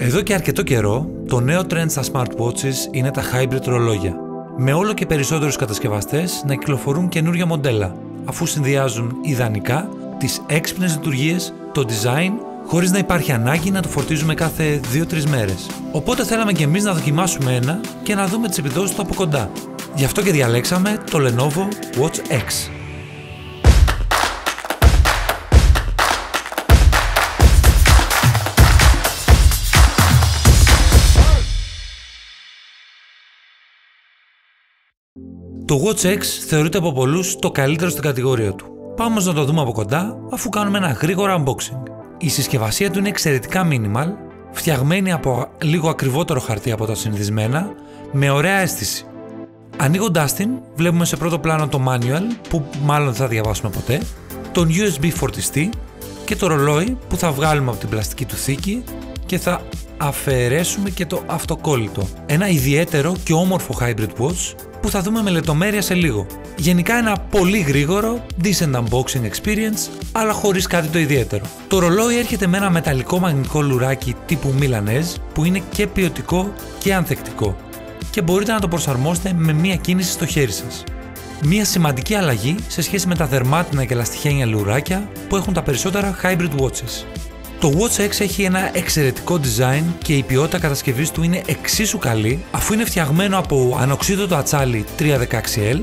Εδώ και αρκετό καιρό, το νέο trend στα smartwatches είναι τα hybrid ρολόγια. Με όλο και περισσότερους κατασκευαστές να κυκλοφορούν καινούργια μοντέλα, αφού συνδυάζουν ιδανικά τις έξυπνες λειτουργίες, το design, χωρίς να υπάρχει ανάγκη να το φορτίζουμε κάθε 2-3 μέρες. Οπότε θέλαμε και εμείς να δοκιμάσουμε ένα και να δούμε τις επιδόσεις του από κοντά. Γι' αυτό και διαλέξαμε το Lenovo Watch X. Το Watch X θεωρείται από πολλούς το καλύτερο στην κατηγορία του. Πάμε να το δούμε από κοντά αφού κάνουμε ένα γρήγορο unboxing. Η συσκευασία του είναι εξαιρετικά minimal, φτιαγμένη από λίγο ακριβότερο χαρτί από τα συνηθισμένα, με ωραία αίσθηση. Ανοίγοντάς την, βλέπουμε σε πρώτο πλάνο το manual που μάλλον δεν θα διαβάσουμε ποτέ, τον USB φορτιστή και το ρολόι που θα βγάλουμε από την πλαστική του θήκη και θα αφαιρέσουμε και το αυτοκόλλητο. Ένα ιδιαίτερο και όμορφο hybrid watch που θα δούμε με λεπτομέρεια σε λίγο. Γενικά ένα πολύ γρήγορο, decent unboxing experience, αλλά χωρίς κάτι το ιδιαίτερο. Το ρολόι έρχεται με ένα μεταλλικό μαγνητικό λουράκι τύπου Milanese που είναι και ποιοτικό και ανθεκτικό και μπορείτε να το προσαρμόσετε με μία κίνηση στο χέρι σας. Μία σημαντική αλλαγή σε σχέση με τα δερμάτινα και λαστιχένια λουράκια που έχουν τα περισσότερα hybrid watches. Το Watch X έχει ένα εξαιρετικό design και η ποιότητα κατασκευής του είναι εξίσου καλή αφού είναι φτιαγμένο από ανοξίδωτο ατσάλι 316L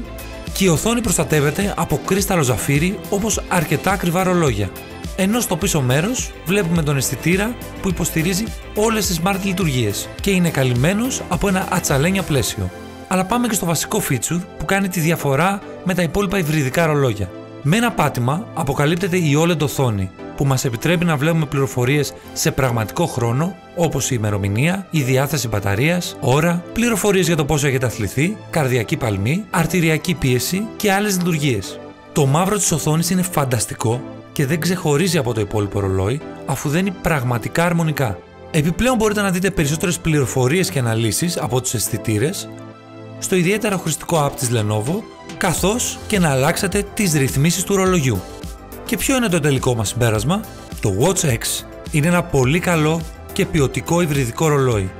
και η οθόνη προστατεύεται από κρίσταλο ζαφύρι όπως αρκετά ακριβά ρολόγια. Ενώ στο πίσω μέρος βλέπουμε τον αισθητήρα που υποστηρίζει όλες τις smart λειτουργίες και είναι καλυμμένος από ένα ατσαλένια πλαίσιο. Αλλά πάμε και στο βασικό feature που κάνει τη διαφορά με τα υπόλοιπα υβριδικά ρολόγια. Με ένα πάτημα αποκαλύπτεται η OLED οθόνη που μας επιτρέπει να βλέπουμε πληροφορίες σε πραγματικό χρόνο όπως η ημερομηνία, η διάθεση μπαταρίας, ώρα, πληροφορίες για το πόσο έχετε αθληθεί, καρδιακή παλμή, αρτηριακή πίεση και άλλες λειτουργίες. Το μαύρο της οθόνης είναι φανταστικό και δεν ξεχωρίζει από το υπόλοιπο ρολόι αφού δένει πραγματικά αρμονικά. Επιπλέον μπορείτε να δείτε περισσότερες πληροφορίες και αναλύσεις από τους αισθητήρες στο ιδιαίτερα χρηστικό app της Lenovo καθώς και να αλλάξετε τις ρυθμίσεις του ρολογιού. Και ποιο είναι το τελικό μας συμπέρασμα; Το Watch X είναι ένα πολύ καλό και ποιοτικό υβριδικό ρολόι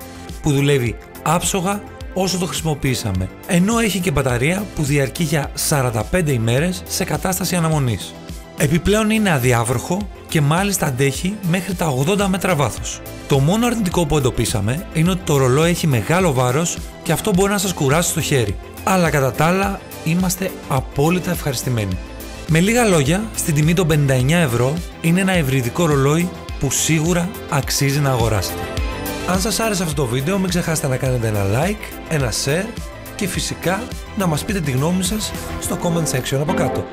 που δουλεύει άψογα όσο το χρησιμοποιήσαμε, ενώ έχει και μπαταρία που διαρκεί για 45 ημέρες σε κατάσταση αναμονής. Επιπλέον είναι αδιάβροχο και μάλιστα αντέχει μέχρι τα 80 μέτρα βάθος. Το μόνο αρνητικό που εντοπίσαμε είναι ότι το ρολόι έχει μεγάλο βάρος και αυτό μπορεί να σας κουράσει στο χέρι. Αλλά κατά τα άλλα είμαστε απόλυτα ευχαριστημένοι. Με λίγα λόγια, στην τιμή των 59 ευρώ είναι ένα ευρυδικό ρολόι που σίγουρα αξίζει να αγοράσετε. Αν σας άρεσε αυτό το βίντεο μην ξεχάσετε να κάνετε ένα like, ένα share και φυσικά να μας πείτε τη γνώμη σας στο comment section από κάτω.